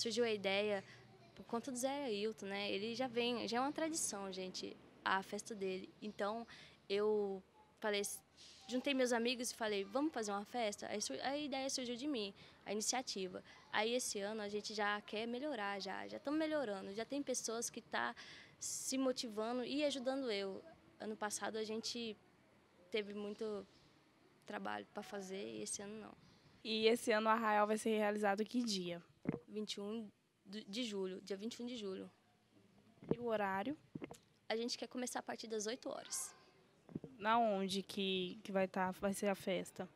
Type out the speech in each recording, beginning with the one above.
surgiu a ideia por conta do Zé Ailton, né? Ele já vem, já é uma tradição, gente, a festa dele. Então, eu falei, juntei meus amigos e falei, vamos fazer uma festa? Aí a ideia surgiu de mim, a iniciativa. Aí esse ano a gente já quer melhorar, já já estamos melhorando. Já tem pessoas que estão tá se motivando e ajudando eu. Ano passado a gente teve muito trabalho para fazer e esse ano não. E esse ano o Arraial vai ser realizado que dia? 21 de julho, dia 21 de julho. E o horário? A gente quer começar a partir das 8 horas. Na onde que, que vai, tá, vai ser a festa?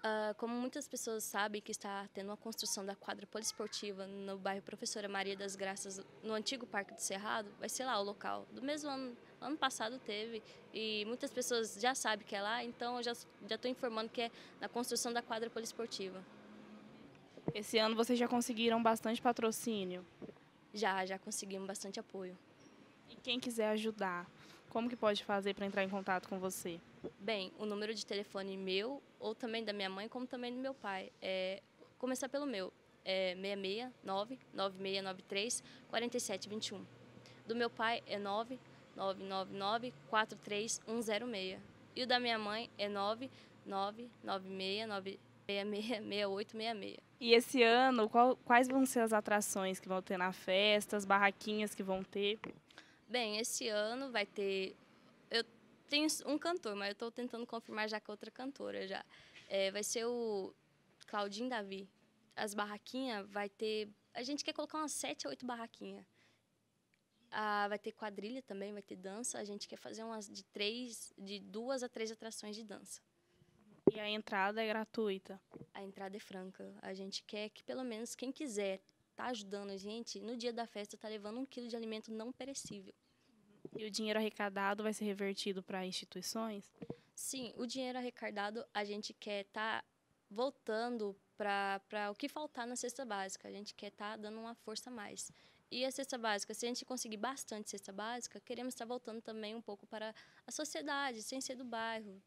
Uh, como muitas pessoas sabem que está tendo uma construção da quadra poliesportiva no bairro Professora Maria das Graças, no antigo Parque do Cerrado, vai ser lá o local. Do mesmo ano, ano passado teve, e muitas pessoas já sabem que é lá, então eu já estou informando que é na construção da quadra poliesportiva. Esse ano vocês já conseguiram bastante patrocínio? Já, já conseguimos bastante apoio. E quem quiser ajudar, como que pode fazer para entrar em contato com você? Bem, o número de telefone meu, ou também da minha mãe, como também do meu pai. É, começar pelo meu, é 669 9693 4721. Do meu pai é 9999 43106. E o da minha mãe é 9996 6866. E esse ano, qual, quais vão ser as atrações que vão ter na festa, as barraquinhas que vão ter? Bem, esse ano vai ter. Eu tenho um cantor, mas eu estou tentando confirmar já com outra cantora já. É, vai ser o Claudinho Davi. As barraquinhas vai ter. A gente quer colocar umas sete oito barraquinhas. Ah, vai ter quadrilha também, vai ter dança. A gente quer fazer umas de três, de duas a três atrações de dança. E a entrada é gratuita? A entrada é franca. A gente quer que pelo menos quem quiser tá ajudando a gente, no dia da festa tá levando um quilo de alimento não perecível. E o dinheiro arrecadado vai ser revertido para instituições? Sim, o dinheiro arrecadado a gente quer estar tá voltando para o que faltar na cesta básica. A gente quer estar tá dando uma força a mais. E a cesta básica, se a gente conseguir bastante cesta básica, queremos estar voltando também um pouco para a sociedade, sem ser do bairro,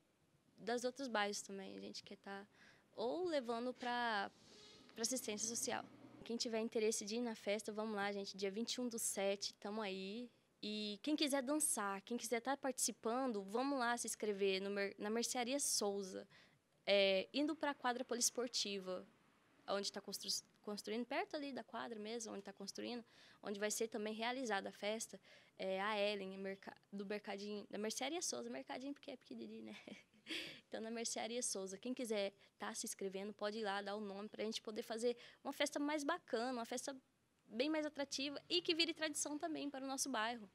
das outros bairros também. A gente quer estar ou levando para assistência social. Quem tiver interesse de ir na festa, vamos lá, gente. Dia 21 do 7, estamos aí. E quem quiser dançar, quem quiser estar participando, vamos lá se inscrever no, na Mercearia Souza. É, indo para a quadra poliesportiva, onde está constru, construindo, perto ali da quadra mesmo, onde está construindo, onde vai ser também realizada a festa, é, a Ellen, do Mercadinho, da Mercearia Souza, Mercadinho porque é pequenininho, né? Então, na Mercearia Souza, quem quiser estar tá se inscrevendo, pode ir lá, dar o nome para a gente poder fazer uma festa mais bacana, uma festa bem mais atrativa e que vire tradição também para o nosso bairro.